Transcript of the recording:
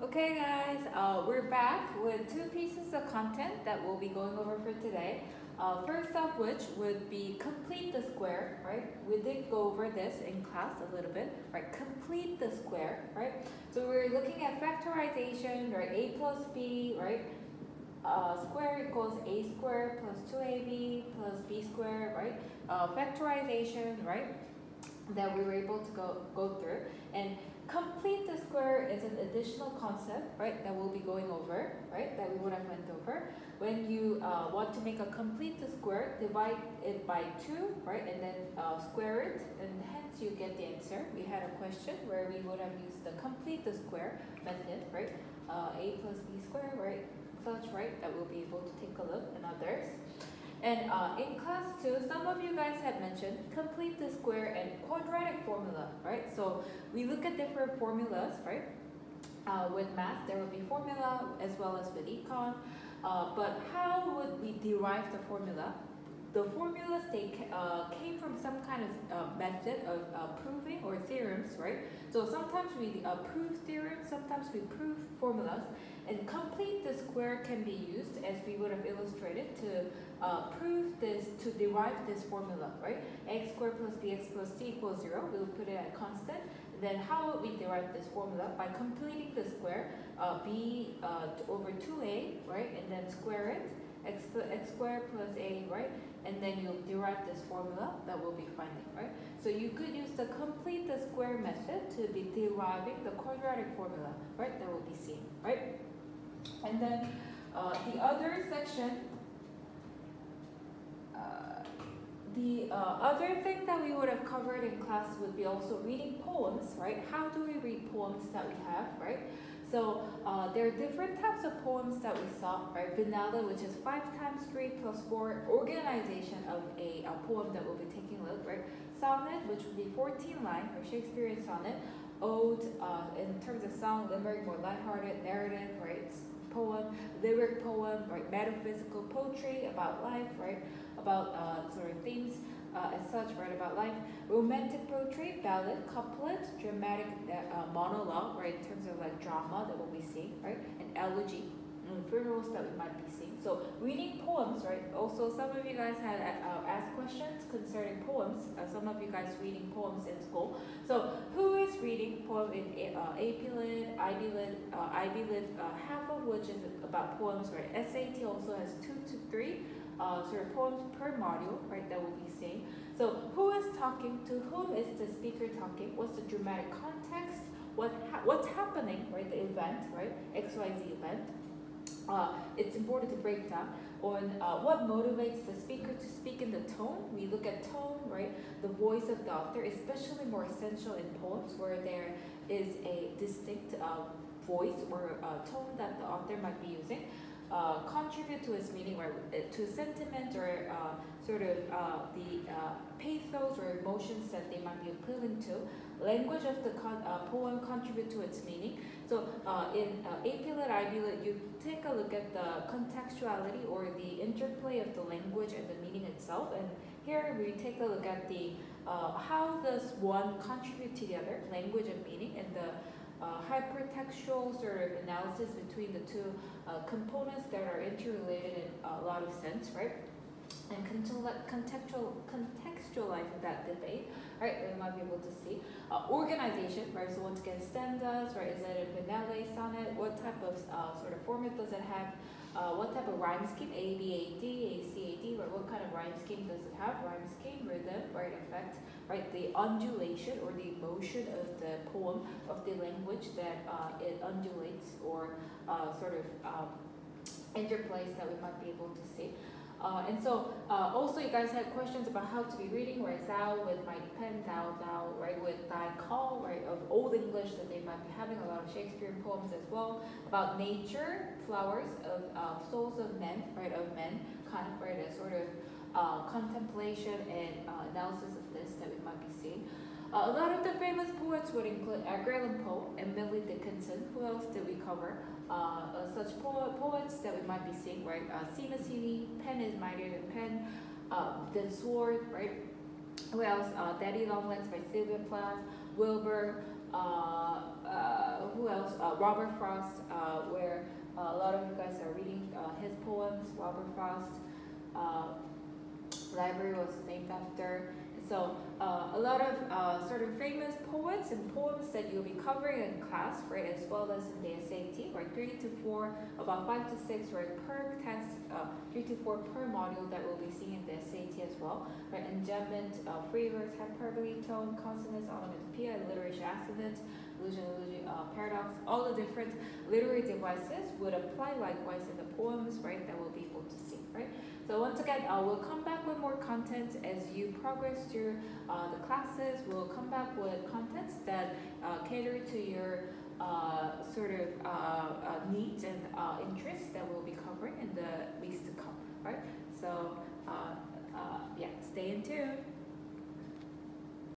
Okay guys, uh, we're back with two pieces of content that we'll be going over for today. Uh, first off which would be complete the square, right? We did go over this in class a little bit, right? Complete the square, right? So we're looking at factorization, right? a plus b, right? Uh, square equals a squared plus 2ab plus b squared, right? Uh, factorization, right? That we were able to go, go through. And complete the square is an additional concept, right, that we'll be going over, right, that we would have went over. When you uh, want to make a complete the square, divide it by 2, right, and then uh, square it, and hence you get the answer. We had a question where we would have used the complete the square method, right, uh, a plus b squared, right, such, right, that we'll be able to take a look and others. And uh, in class two, some of you guys had mentioned complete the square and quadratic formula, right? So we look at different formulas, right? Uh, with math, there will be formula as well as with econ. Uh, but how would we derive the formula? The formulas, they uh, came from some kind of uh, method of uh, proving or theorems, right? So sometimes we prove theorems, sometimes we prove formulas, and complete the square can be used as we would have illustrated to uh, prove this, to derive this formula, right? x squared plus bx plus c equals 0. We'll put it at constant. Then how we derive this formula? By completing the square, uh, b uh, over 2a, right? And then square it, x, x squared plus a, right? And then you'll derive this formula that we'll be finding, right? So you could use the complete the square method to be deriving the quadratic formula, right? That we'll be seeing, right? And then uh, the other section The uh, other thing that we would have covered in class would be also reading poems, right? How do we read poems that we have, right? So uh, there are different types of poems that we saw, right? Villanelle, which is 5 times 3 plus 4, organization of a, a poem that we'll be taking a look, right? Sonnet, which would be 14 line, or Shakespearean sonnet. Ode, uh, in terms of song, limerick, more lighthearted, narrative, right? Poem, lyric poem, right? Metaphysical poetry about life, right? about uh, sort of themes uh, as such, right, about life. Romantic poetry, ballad, couplet, dramatic uh, monologue, right, in terms of like drama that we'll be seeing, right, and elegy, and funerals that we might be seeing. So reading poems, right, also some of you guys had uh, asked questions concerning poems, uh, some of you guys reading poems in school. So who is reading poem in uh, AP Lit, IB Lit, uh, IB Lit, uh, half of which is about poems, right? SAT also has two to three uh, sort of poems per module, right, that we'll be seeing. So who is talking, to whom is the speaker talking, what's the dramatic context, what ha what's happening, right, the event, right, XYZ event. Uh, it's important to break down on uh, what motivates the speaker to speak in the tone. We look at tone, right, the voice of the author, especially more essential in poems where there is a distinct uh, voice or uh, tone that the author might be using uh, contribute to its meaning or uh, to sentiment or uh, sort of uh, the uh, pathos or emotions that they might be appealing to. Language of the con poem contribute to its meaning. So in AP Lit, IB you take a look at the contextuality or the interplay of the language and the meaning itself. And here we take a look at the how does one contribute to the other, language and meaning, and the uh, hypertextual sort of analysis between the two uh, components that are interrelated in a lot of sense, right? And contextual, that debate, right, we might be able to see. Uh, organization, right, so once again, stanzas, right, is it a villanelle sonnet? What type of uh, sort of format does it have? Uh, what type of rhyme scheme? A, B, A, D, A, C, A, D, right? What kind of rhyme scheme does it have? Rhyme scheme, rhythm, right, effect, right? The undulation or the motion of the poem, of the language that uh, it undulates or uh, sort of um, interplays that we might be able to see. Uh, and so uh, also you guys had questions about how to be reading, right? Thou with mighty pen, thou, thou, right? With thy call, right? Of Old English that they might be having a lot of Shakespearean poems as well. About nature, flowers of uh, souls of men, right? Of men, kind of, right? A sort of uh, contemplation and uh, analysis of this that we might be seeing. A lot of the famous poets would include Edgar Allan Poe and Emily Dickinson. Who else did we cover? Uh, uh, such po poets that we might be seeing, right? Uh, Heaney, Pen is mightier than pen, uh, The Sword, right? Who else? Uh, Daddy Longlegs by Sylvia Plath, Wilbur, uh, uh, who else? Uh, Robert Frost, uh, where a lot of you guys are reading his poems. Robert Frost uh, library was named after. So uh, a lot of uh, of famous poets and poems that you'll be covering in class, right, as well as in the SAT, right, three to four, about five to six, right, per test, uh, three to four per module that we'll be seeing in the SAT as well, right, enjambment, uh, free verse, hyperbole, tone, consonance, onomatopoeia, alliteration, assonance, illusion, illusion, uh, paradox, all the different literary devices would apply likewise in the poems, right, that we'll be able to see, right. So once again, uh, we'll come back with more content as you progress through uh, the classes. We'll come back with contents that uh, cater to your uh, sort of uh, uh, needs and interests that we'll be covering in the weeks to come, right? So yeah, stay in tune.